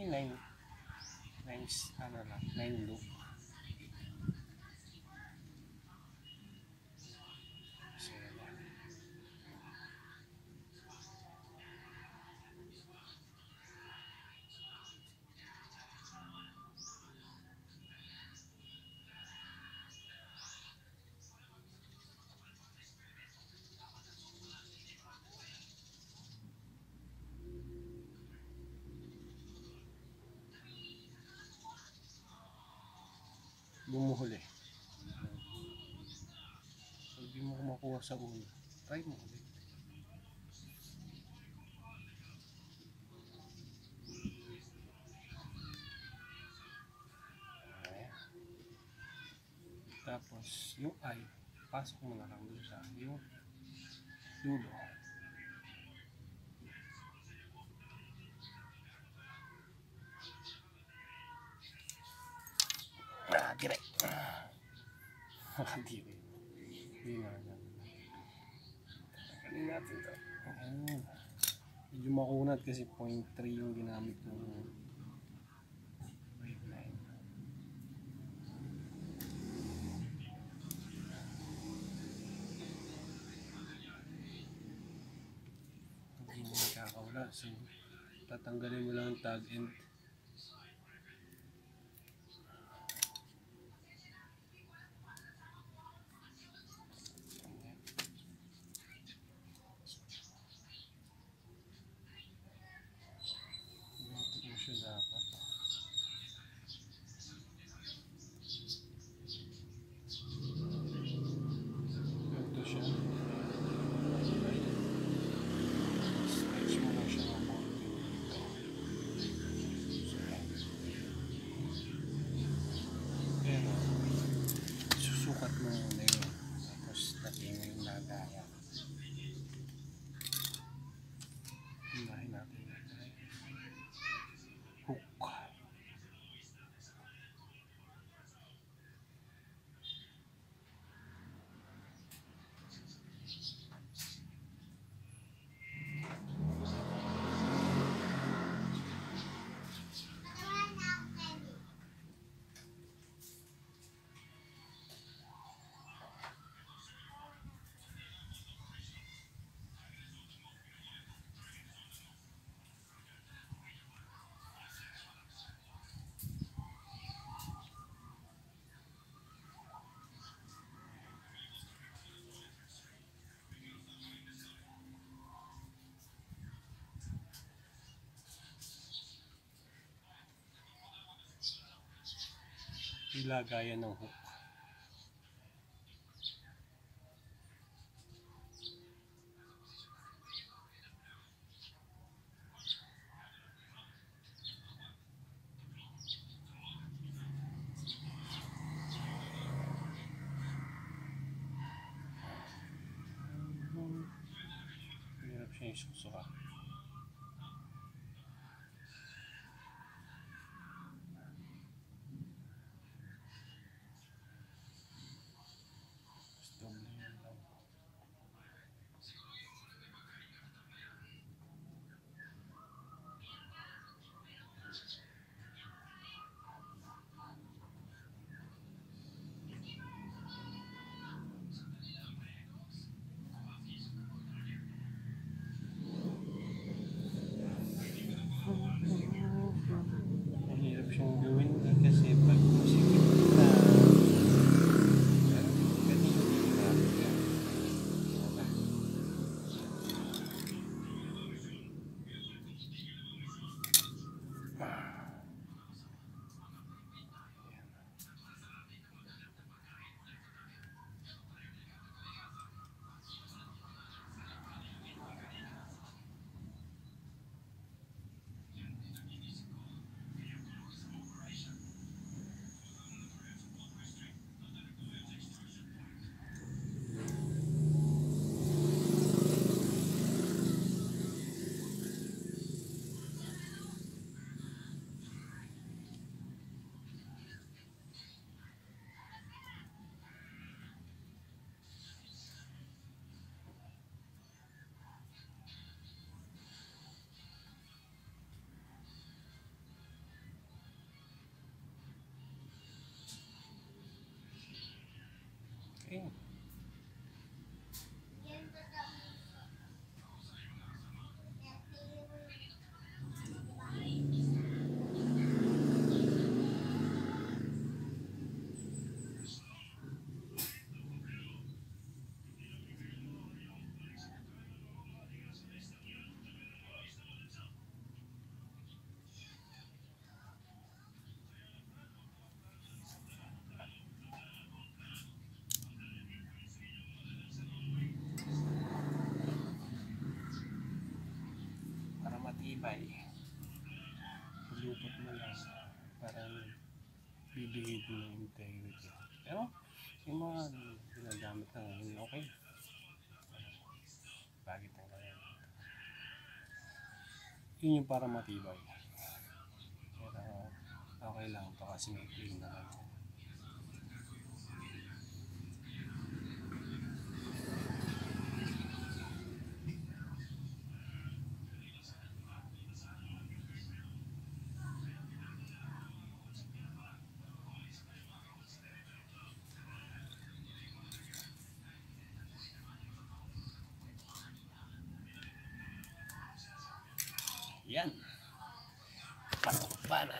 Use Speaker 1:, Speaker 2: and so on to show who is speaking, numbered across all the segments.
Speaker 1: May 9 9 ano lang, 9 loop. Mo kumakuha sa ulo, try mo ulit. Tapos, yung eye, pasok mo na lang doon sa yung dulo. Ah, direct. Ah, direct. Na. Tanggalin natin to. Ayan. Medyo makunat kasi 0.3 yung ginamit waveline. Hindi mo nakakawala. So, tatanggalin mo lang ang tag end. Ito mo siya dapat. Ito siya. Stretch mo lang siya ng konti dito. Pero, susukat mo muna yun. Tapos, lagyan mo yung lagaya. Unahin natin yun. Hook. Ilagayan ng hook. Hirap siya yung susuka. Okay. Matibay. Lupot mo lang. Para bibigay ko ng integrity. Pero, yung mga ginagamit na ngayon, okay. Bagit ang kaya. Yun yung para matibay. Pero, okay lang ito kasi may clean na lang. Yan. Patakpa na.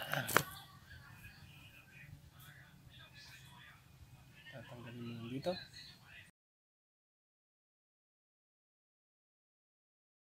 Speaker 1: Tatanggalin mo dito.